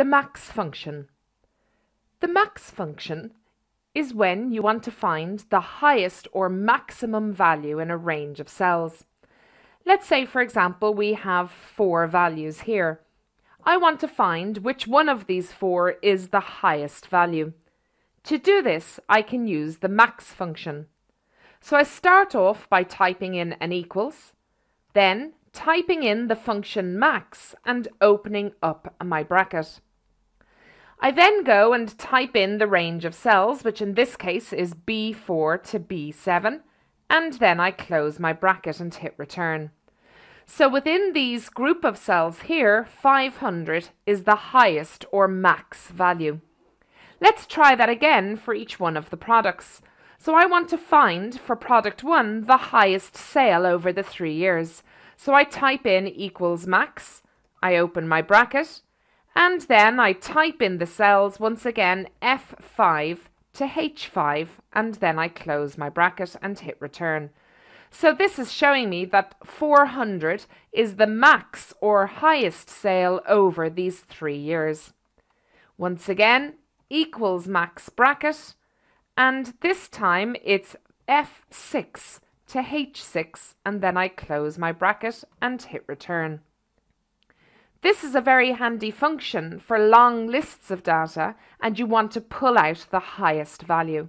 The max function. The max function is when you want to find the highest or maximum value in a range of cells. Let's say, for example, we have four values here. I want to find which one of these four is the highest value. To do this, I can use the max function. So I start off by typing in an equals, then typing in the function max and opening up my bracket. I then go and type in the range of cells, which in this case is B4 to B7, and then I close my bracket and hit return. So within these group of cells here, 500 is the highest or max value. Let's try that again for each one of the products. So I want to find for product 1 the highest sale over the three years. So I type in equals max, I open my bracket, and then I type in the cells once again F5 to H5 and then I close my bracket and hit return. So this is showing me that 400 is the max or highest sale over these three years. Once again, equals max bracket, and this time it's F6 to H6, and then I close my bracket and hit return. This is a very handy function for long lists of data and you want to pull out the highest value.